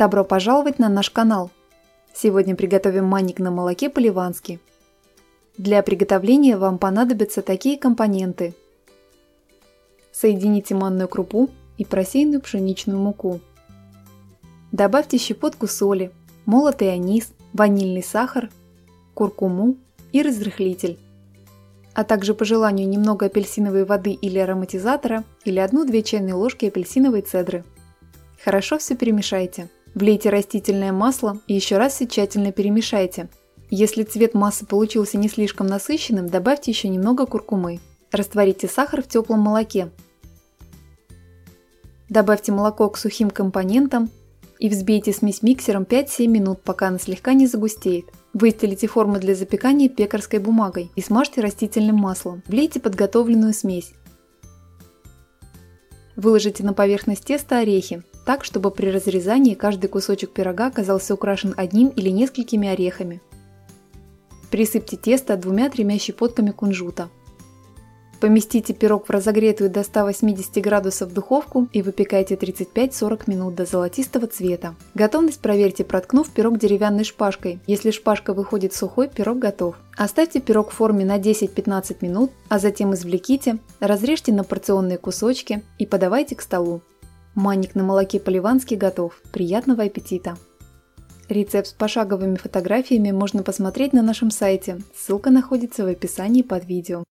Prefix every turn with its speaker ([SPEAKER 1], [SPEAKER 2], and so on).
[SPEAKER 1] Добро пожаловать на наш канал! Сегодня приготовим манник на молоке по-ливански. Для приготовления вам понадобятся такие компоненты. Соедините манную крупу и просеянную пшеничную муку. Добавьте щепотку соли, молотый анис, ванильный сахар, куркуму и разрыхлитель а также по желанию немного апельсиновой воды или ароматизатора или 1-2 чайные ложки апельсиновой цедры. Хорошо все перемешайте. Влейте растительное масло и еще раз все тщательно перемешайте. Если цвет массы получился не слишком насыщенным, добавьте еще немного куркумы. Растворите сахар в теплом молоке. Добавьте молоко к сухим компонентам и взбейте смесь миксером 5-7 минут, пока она слегка не загустеет. Выстелите форму для запекания пекарской бумагой и смажьте растительным маслом. Влейте подготовленную смесь. Выложите на поверхность теста орехи, так, чтобы при разрезании каждый кусочек пирога оказался украшен одним или несколькими орехами. Присыпьте тесто двумя-тремя щепотками кунжута. Поместите пирог в разогретую до 180 градусов духовку и выпекайте 35-40 минут до золотистого цвета. Готовность проверьте, проткнув пирог деревянной шпажкой. Если шпажка выходит сухой, пирог готов. Оставьте пирог в форме на 10-15 минут, а затем извлеките, разрежьте на порционные кусочки и подавайте к столу. Манник на молоке по-ливански готов. Приятного аппетита! Рецепт с пошаговыми фотографиями можно посмотреть на нашем сайте. Ссылка находится в описании под видео.